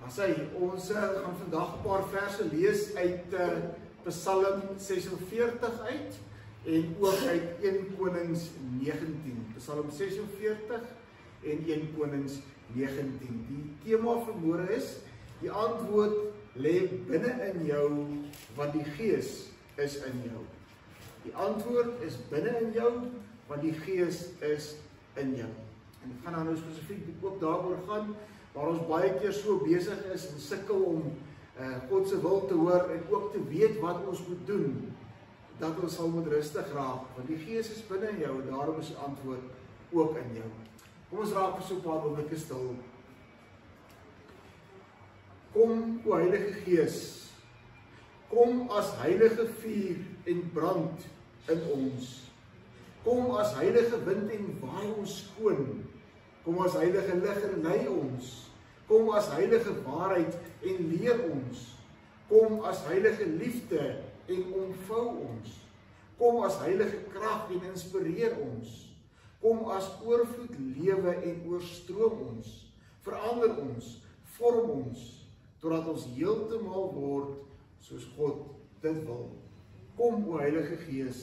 Dan sê ons uh, gaan vandag 'n paar verse lees uit uh, Psalm 46 uit en ook uit 1 Konings 19. Psalm 46 en 1 Konings 19. Die tema vir môre is die antwoord lê binne in jou want die Gees is in jou. Die antwoord is binne in jou want die Gees is in jou. En ek gaan nou spesifiek ook daaroor gaan waar ons baie keer so besig is en sukkel om uh God se wil te hoor en ook te weet wat ons moet doen dat ons sal moet rustig raak want die Gees is binne in jou en daarom is die antwoord ook in jou. Kom ons raak vir so 'n paar oomblikke stil. Kom o Heilige Gees. Kom as heilige vuur en brand in ons. Kom as heilige wind en waai ons skoon. Kom as heilige lig en lei ons. Kom as heilige waarheid en leer ons. Kom as heilige liefde en omvou ons. Kom as heilige krag en inspireer ons. Kom as oorvloed lewe en oorstroom ons. Verander ons, vorm ons totdat ons heeltemal word soos God dit wil. Kom o Heilige Gees,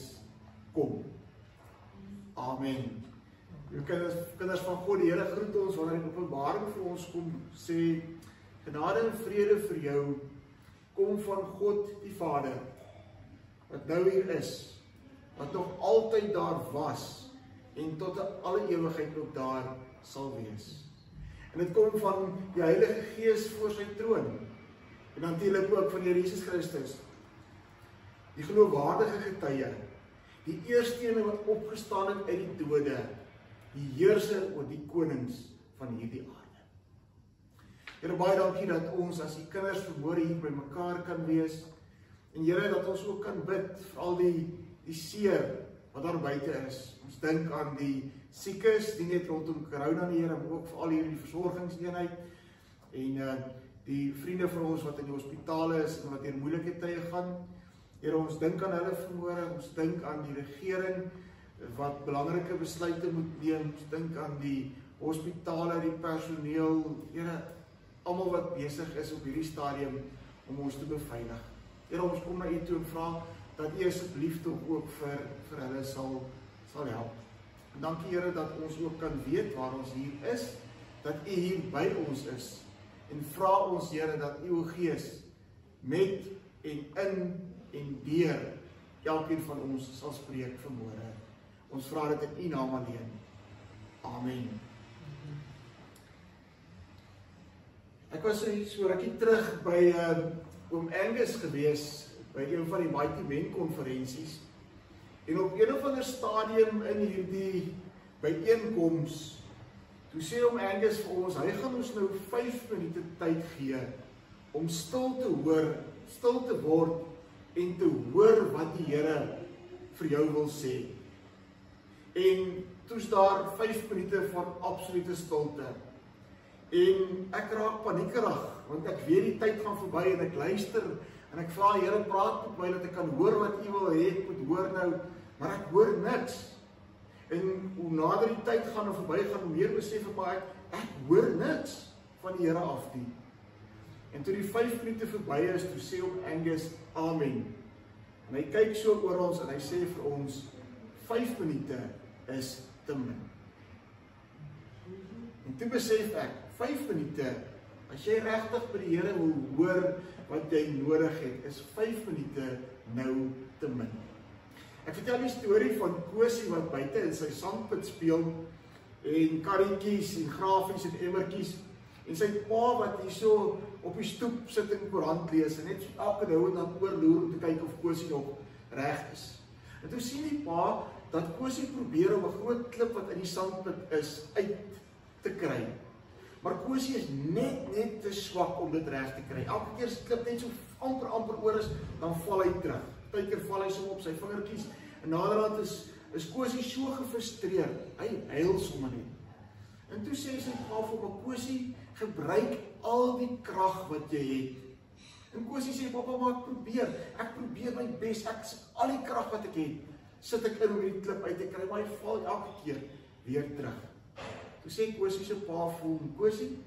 kom. Amen. Die kinders kinders van God, die Here groet ons wanneer hy openbaring vir ons kom sê genade en vrede vir jou kom van God die Vader wat nou hier is wat nog altyd daar was en tot 'n alle ewigheid ook daar sal wees. En dit kom van die Heilige Gees voor sy troon. En natuurlik ook van die Here Jesus Christus. Die geloofwaardige getuie, die eersteene wat opgestaan het uit die dode, die heerser oor die konings van hierdie aarde. Here baie dankie dat ons as u kinders verhoor hier by mekaar kan wees. En Here dat ons ook kan bid vir al die die seer wat daar buite is. Ons dink aan die siekes, nie net rondom corona Here, maar ook vir al hierdie versorgingseenheid en uh die vriende van ons wat in die hospitale is en wat deur moeilike tye gaan. Here, ons dink aan hulle vermoere, ons dink aan die regering wat belangrike besluite moet neem. Dink aan die hospitale, die personeel, Here, almal wat besig is op hierdie stadium om ons te beveilig. Here, ons kom na U toe en vra dat U asseblief tog ook vir vir hulle sal sal help. En dankie Here dat ons ook kan weet waar ons hier is, dat U hier by ons is. En vra ons Here dat U Gees met en in en deur elkeen van ons sal spreek vanmôre. Ons vra dit in U naam alleen. Amen. Ek was so rukkie terug by uh, oom Angus gewees by een van die Mighty Men konferensies. En op een of ander stadium in hierdie byeenkoms toe sê oom Angus vir ons, hy gaan ons nou 5 minute tyd gee om stil te hoor, stil te word en te hoor wat die Here vir jou wil sê. En toe's daar 5 minute van absolute stilte. En ek raak paniekerig want ek weet die tyd gaan verby en ek luister en ek vra Here praat met my dat ek kan hoor wat U wil hê ek moet hoor nou, maar ek hoor niks. En hoe nader die tyd gaan of verby gaan, hoe meer besef ek maar ek, ek hoor niks van die Here af nie. En toe die 5 minute verby is, toe sê hom Angus amen. En hy kyk so oor ons en hy sê vir ons 5 minute is te min. En toe besef ek 5 minute as jy regtig by die Here wil hoor wat jy nodig het, is 5 minute nou te min. Ek vertel die storie van Kosie wat buite in sy sandpit speel en karretjies en grafies en emmertjies en sy pa wat hierso op die stoep sit en koerant lees en net elke nou en dan oorloer om te kyk of Kosie nog reg is. En toe sien die pa dat Kosie probeer om 'n groot klip wat in die sandpit is uit te kry. Maar Kosie is net net te swak om dit reg te kry. Elke keer as die klip net so amper amper oor is, dan val hy terug. Partykeer val hy sommer op sy vingertjies en naderhand is is Kosie so gefrustreerd. Hy huil sommer net. En toe sê sy pa vir "Kosie, gebruik al die krag wat jy het." En Kosie sê: "Pappa, maar ek probeer. Ek probeer my bes. Ek al die krag wat ek het, sit ek in om hierdie klip uit te kry, maar hy val elke keer weer terug." Toe sê Kosie se pa vir hom: "Kosie,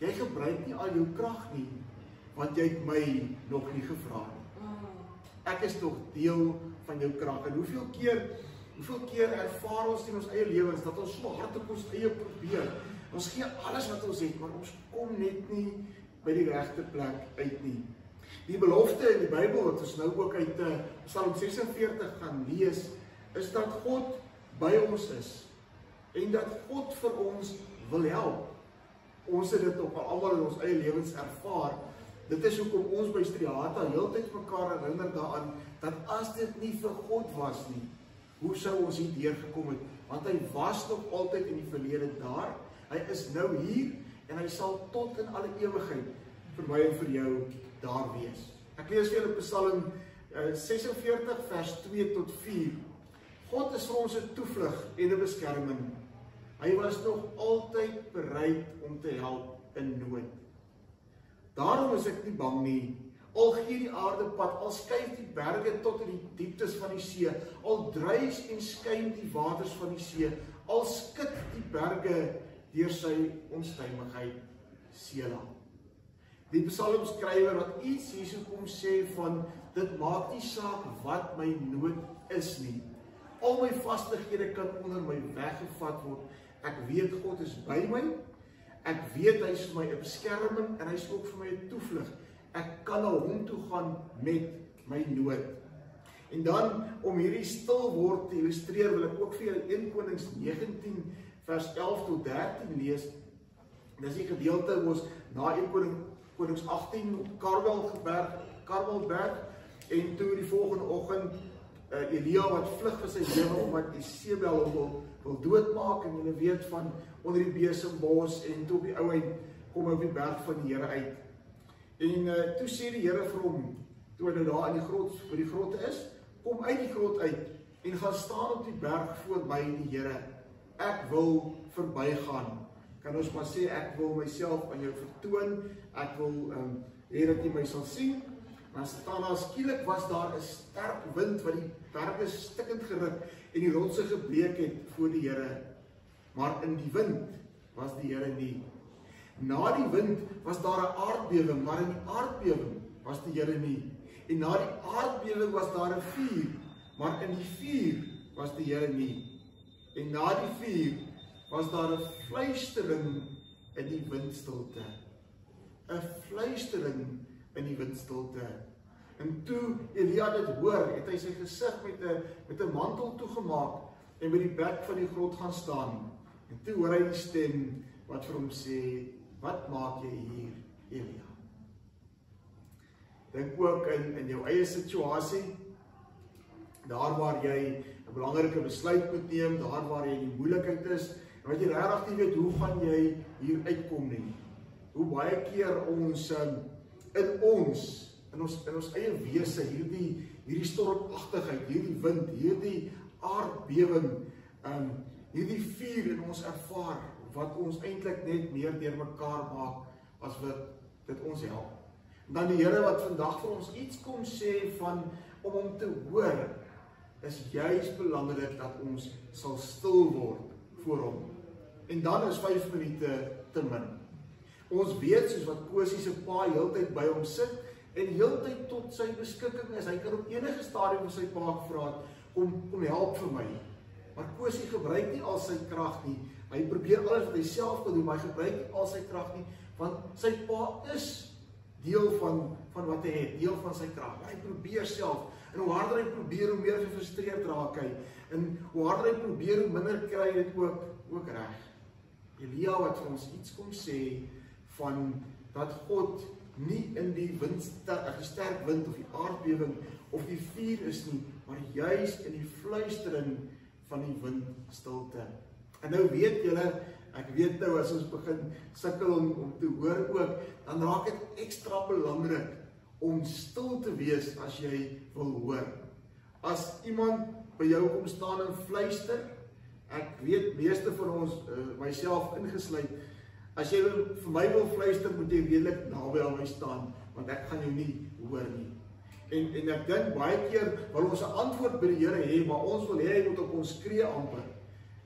jy gebruik nie al jou krag nie want jy het my nog nie gevra nie. Ek is tog deel van jou krag. En hoeveel keer hoeveel keer ervaar ons in ons eie lewens dat ons so hard op ons eie probeer. Ons gee alles wat ons het, maar ons kom net nie by die regte plek uit nie. Die belofte in die Bybel wat ons nou ook uit uh, Psalm 46 gaan lees, is dat God by ons is en dat God vir ons wil help. Ons het dit op almal in ons eie lewens ervaar. Dit is hoekom ons by Striata heeltyd mekaar herinner daaraan dat as dit nie vir God was nie, hoe sou ons hier deurgekom het? Want hy was nog altyd in die verlede daar. Hy is nou hier en hy sal tot in alle ewigheid vir my en vir jou daar wees. Ek lees vir julle Psalm 46 eh, vers 2 tot 4. God is vir ons 'n toevlug en 'n beskerming. Hy was nog altyd bereid om te help in nood. Daarom is ek nie bang nie. Al gee die aarde pad, al skuif die berge tot in die dieptes van die see, al dreis en skuim die waters van die see, al skud die berge deur sy onstuimigheid, Selah. Die psalmskrywer wat iets hierso kom sê van dit maak nie saak wat my nood is nie. Al my vastighede kan onder my weggevat word. Ek weet God is by my. Ek weet hy is vir my 'n beskerming en hy is ook vir my 'n toevlug. Ek kan na hom toe gaan met my nood. En dan om hierdie stil word te illustreer, wil ek ook vir julle 1 Konings 19 vers 11 tot 13 lees. Dis die gedeelte waar ons na 1 Konings Konings 18 op Karmelberg, Karmelberg en toe die volgende oggend uh, Elia wat vlug vir sy lewe omdat Isebel hom wil, wil doodmaak en hulle weet van onder die besembos en toe op die ou end kom hy op die berg van die Here uit. En uh, toe sê die Here vir hom toe hy daar in die grot by die grotte is, kom uit die grot uit en gaan staan op die berg voor my die Here. Ek wil verbygaan kan ons maar sê ek wil myself aan jou vertoon. Ek wil ehm um, hê dat jy my sal sien. Maar staan daar skielik was daar 'n sterk wind wat die berge stikkend geruk en die rotse gebreek het voor die Here. Maar in die wind was die Here nie. Na die wind was daar 'n aardbewing, maar in die aardbewing was die Here nie. En na die aardbewing was daar 'n vuur, maar in die vuur was die Here nie. En na die vuur was daar 'n fluistering in die windstilte. 'n Fluistering in die windstilte. En toe Elia dit hoor, het hy sy gesig met 'n met 'n mantel toegemaak en by die bek van die grot gaan staan. En toe hoor hy die stem wat vir hom sê: "Wat maak jy hier, Elia?" Dink ook in in jou eie situasie. Daar waar jy 'n belangrike besluit moet neem, daar waar jy in moeilikheid is, En wat jy regtig nie weet hoe gaan jy hier uitkom nie. Hoe baie keer ons um, in ons in ons in ons eie wese hierdie hierdie stormagtigheid, hierdie wind, hierdie aardbewing, um hierdie vuur in ons ervaar wat ons eintlik net meer deurmekaar maak as wat dit ons help. En dan die Here wat vandag vir ons iets kom sê van om hom te hoor is juis belangrik dat ons sal stil word voor hom. En dan is 5 minute te min. Ons weet soos wat Kosie se pa heeltyd by hom sit en heeltyd tot sy beskikking is. Hy kan op enige stadium vir sy pa vra om om help vir my. Maar Kosie gebruik nie al sy krag nie. Hy probeer alles wat hy self kan doen, maar hy gebruik nie al sy krag nie want sy pa is deel van van wat hy het, deel van sy krag. Hy probeer self en hoe harder hy probeer, hoe meer gefrustreerd raak hy. En hoe harder hy probeer, hoe minder kry hy dit ook ook reg. Elia wat vir ons iets kom sê van dat God nie in die wind, die sterk wind of die aardbewing of die vuur is nie, maar juis in die fluistering van die windstilte. En nou weet julle, ek weet nou as ons begin sukkel om om te hoor ook, dan raak dit ekstra belangrik om stil te wees as jy wil hoor. As iemand by jou kom staan en fluister. Ek weet meeste van ons uh, myself ingesluit. As jy vir my wil fluister, moet jy redelik naby aan my staan want ek gaan jou nie hoor nie. En en ek dink baie keer wil ons 'n antwoord by die Here hê, maar ons wil hê hy moet op ons skree amper.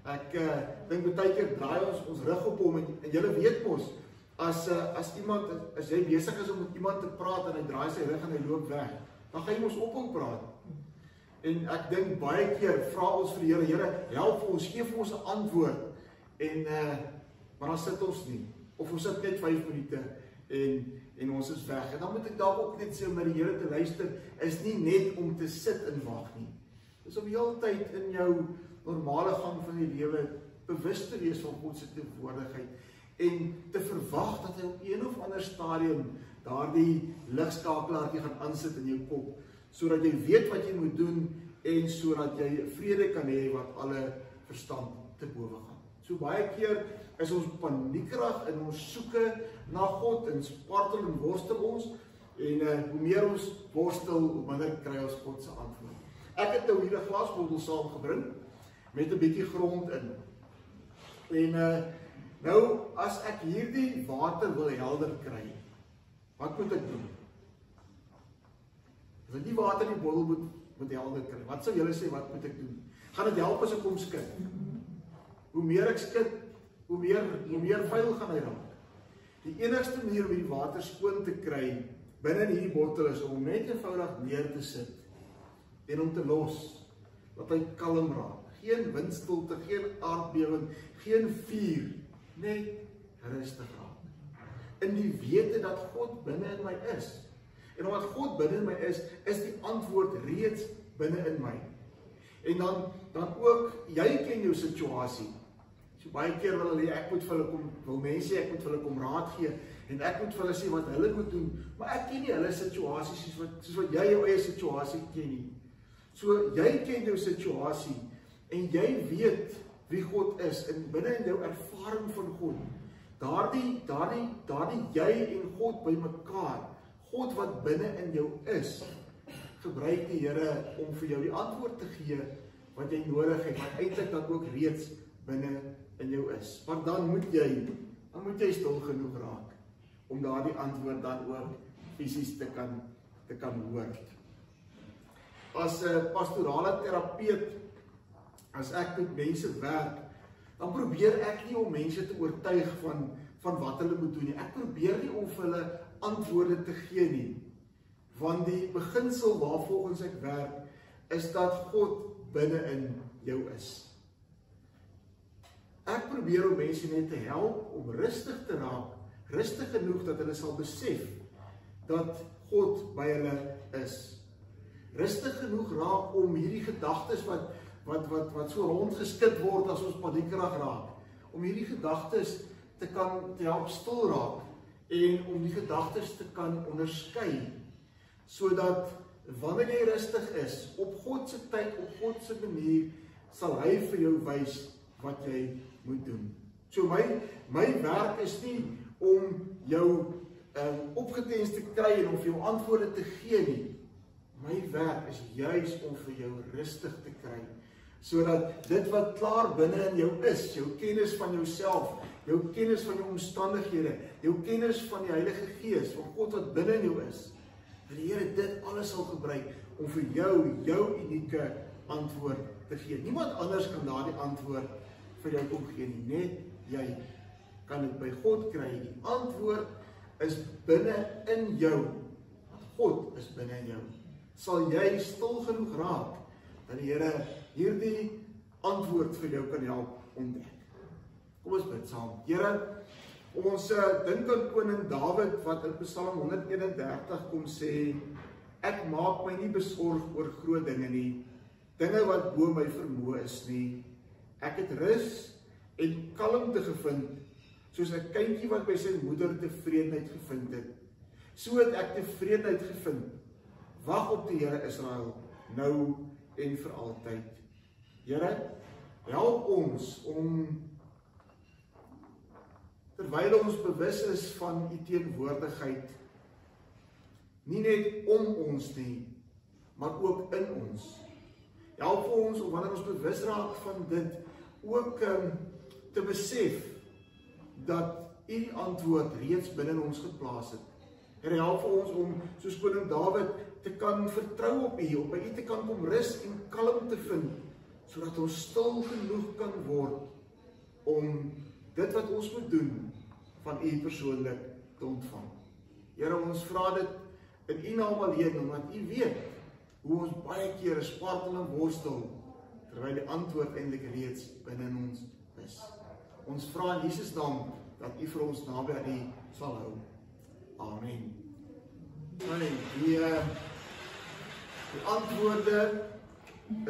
Ek uh, dink baie keer draai ons ons rug op hom en, en jy weet mos as uh, as iemand as jy besig is om met iemand te praat en hy draai sy rug en hy loop weg, dan gaan jy mos ophou praat. En ek dink baie keer vra ons vir die Here, Here, help ons, gee vir ons 'n antwoord. En uh maar dan sit ons nie of ons sit net 5 minute en en ons is weg. En dan moet ek dalk ook net sê om na die Here te luister is nie net om te sit en wag nie. Dis om heeltyd in jou normale gang van die lewe bewus te wees van God se teenwoordigheid en te verwag dat hy op een of ander stadium daardie ligskakelaartjie gaan aansit in jou kop sodat jy weet wat jy moet doen en sodat jy vrede kan hê wat alle verstand te bowe gaan. So baie keer is ons paniekerig in ons soeke na God en spartel en worstel ons en uh, hoe meer ons worstel, hoe minder kry ons God se antwoord. Ek het nou hier 'n glasbottel saamgebring met 'n bietjie grond in. En uh nou as ek hierdie water wil helder kry, wat moet ek doen? As ek die water in die bottel moet moet helder kry, wat sou julle sê wat moet ek doen? Gaan dit help as ek hom skud? Hoe meer ek skud, hoe meer hoe meer vuil gaan hy raak. Die enigste manier om die water skoon te kry binne in hierdie bottel is om net eenvoudig neer te sit en hom te los dat hy kalm raak. Geen windstilte, geen aardbewing, geen vuur, net rustig raak. In die wete dat God binne in my is. En omdat God binne in my is, is die antwoord reeds binne in my. En dan dan ook jy ken jou situasie. So baie keer wil hulle ek moet vir hulle kom wil mense ek moet vir hulle kom raad gee en ek moet vir hulle sê wat hulle moet doen, maar ek ken nie hulle situasies soos wat soos wat jy jou eie situasie ken nie. So jy ken jou situasie en jy weet wie God is en binne in jou ervaring van God. Daardie daardie daardie jy en God bymekaar. God wat binne in jou is. Gebruik die Here om vir jou die antwoord te gee wat jy nodig het, wat eintlik dan ook reeds binne in jou is. Maar dan moet jy dan moet jy stil genoeg raak om daardie antwoord dan ook fisies te kan te kan hoor. As 'n pastorale terapeut as ek met mense werk, dan probeer ek nie om mense te oortuig van van wat hulle moet doen nie. Ek probeer nie om vir hulle antwoorde te gee nie. Want die beginsel waarvolgens ek werk is dat God binne in jou is. Ek probeer om mense net te help om rustig te raak, rustig genoeg dat hulle sal besef dat God by hulle is. Rustig genoeg raak om hierdie gedagtes wat wat wat wat so rondgeskit word as ons paniekerig raak, om hierdie gedagtes te kan te help stil raak en om die gedagtes te kan onderskei sodat wanneer jy rustig is op God se tyd op God se manier sal hy vir jou wys wat jy moet doen. So my my werk is nie om jou um opgetens te kry en om vir jou antwoorde te gee nie. My werk is juis om vir jou rustig te kry sodat dit wat klaar binne in jou is, jou kennis van jouself, jou kennis van jou omstandighede, jou kennis van die Heilige Gees, van God wat binne in jou is, dat die Here dit alles sal gebruik om vir jou jou unieke antwoord te gee. Niemand anders kan daardie antwoord vir jou kom gee nie. Net jy kan dit by God kry. Die antwoord is binne in jou. God is binne in jou. Sal jy stil genoeg raak dat die Here hierdie antwoord vir jou kan help ontdek. Kom ons bid saam. Here, ons uh, dink aan koning Dawid wat in Psalm 131 kom sê ek maak my nie besorg oor groot dinge nie. Dinge wat bo my vermoë is nie. Ek het rus en kalmte gevind soos 'n kindjie wat by sy moeder tevredenheid gevind het. So het ek tevredenheid gevind. Wag op die Here Israel nou en vir altyd. Here, help ons om terwyl ons bewus is van u teenwoordigheid nie net om ons nie, maar ook in ons. Help ons om wanneer ons bewus raak van dit ook um, te besef dat u antwoord reeds binne ons geplaas het. Here help vir ons om soos koning Dawid te kan vertrou op u, op by u te kan kom rus en kalm te vind sodat ons stil genoeg kan word om dit wat ons moet doen van U persoonlik te ontvang. Here, ons vra dit in U naam alleen omdat U weet hoe ons baie keer spartel en worstel terwyl die antwoord eintlik reeds binne ons is. Ons vra in Jesus naam dat U vir ons naby aan U sal hou. Amen. Amen. Die, die antwoorde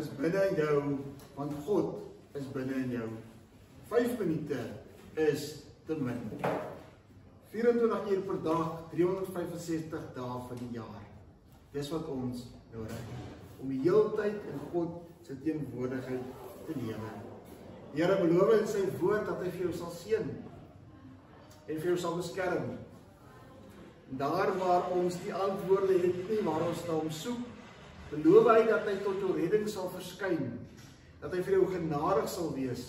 is binne in jou want God is binne in jou. 5 minute is te min. 24 uur per dag, 365 dae van die jaar. Dis wat ons nodig het om die heeltyd in God se teenwoordigheid te lewe. Die Here beloof in sy woord dat hy vir jou sal seën en vir jou sal beskerm. Daar waar ons die antwoorde het nie waar ons na hom soek, beloof hy dat hy tot jou redding sal verskyn, dat hy vir jou genadig sal wees,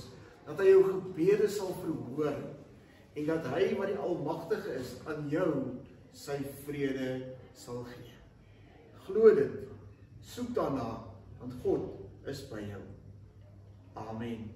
dat hy jou gebede sal verhoor en dat hy wat die almagtige is aan jou sy vrede sal gee. Glo dit. Soek daarna want God is by jou. Amen.